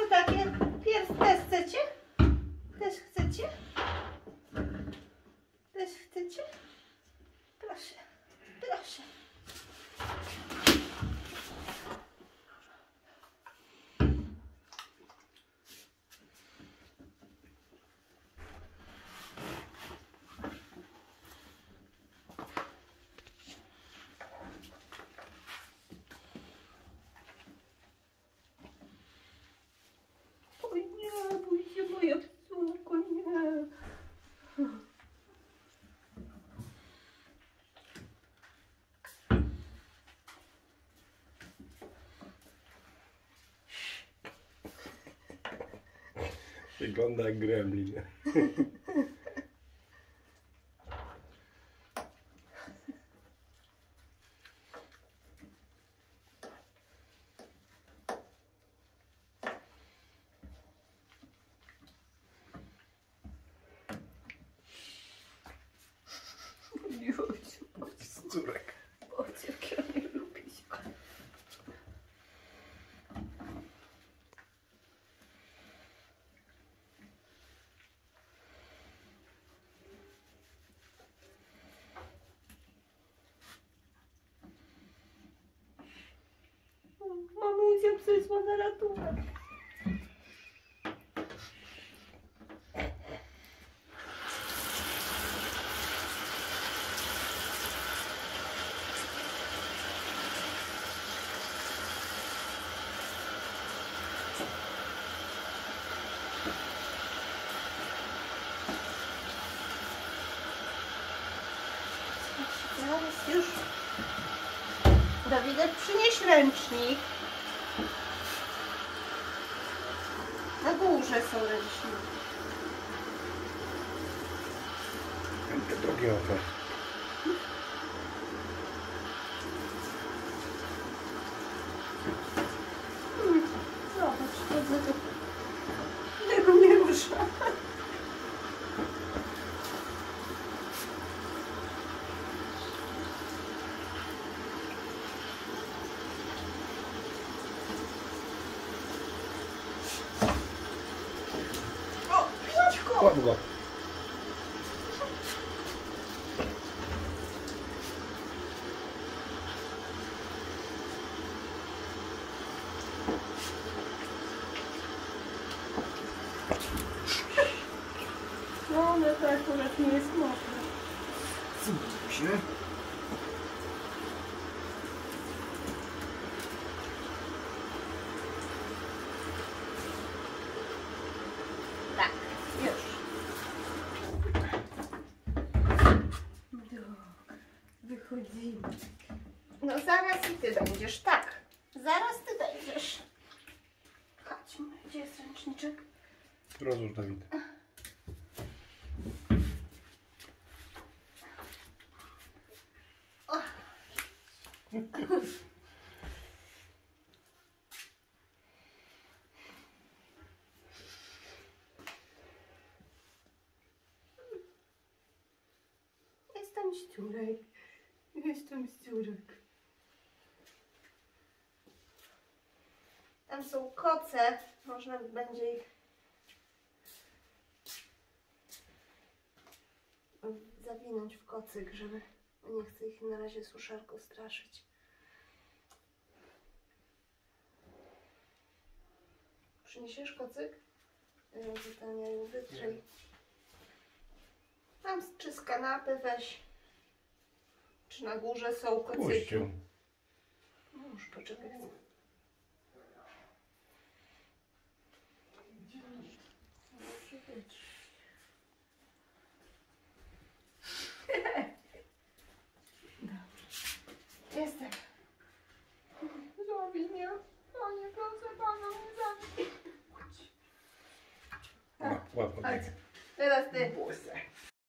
Wy takie? Pierw też chcecie? Też chcecie? Też chcecie? Proszę, proszę. Igual na gremlin. Przyszła na ratunek. Zaraz już. Dawidek, przynieś ręcznik. Na górze są ręczniki. Te drogie oko. было. Но ну, он не аккуратнее смотрит. Слушай. No zaraz i ty będziesz, tak. Zaraz ty będziesz. Chodźmy, gdzie jest ręczniczek? Rozłóż Dawid. Jestem ściurek. Jestem ściurek. Tam są koce. Można będzie ich zawinąć w kocyk, żeby nie chcę ich na razie suszarką straszyć. Przyniesiesz kocyk? Wytaniają wytrzyj. Tam czy z kanapy weź. Czy na górze są kocyki? Puścił. No już poczekaj. Este. Robisz mnie. O nie, proszę pana, nie zabij. Łap, łap, Teraz ty. Busa.